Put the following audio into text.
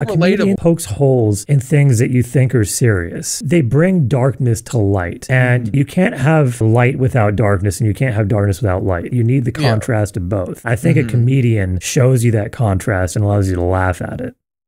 A comedian pokes holes in things that you think are serious. They bring darkness to light. And mm. you can't have light without darkness, and you can't have darkness without light. You need the Yeah. contrast of both. I think Mhm. a mm-hmm. comedian shows you that contrast and allows you to laugh at it.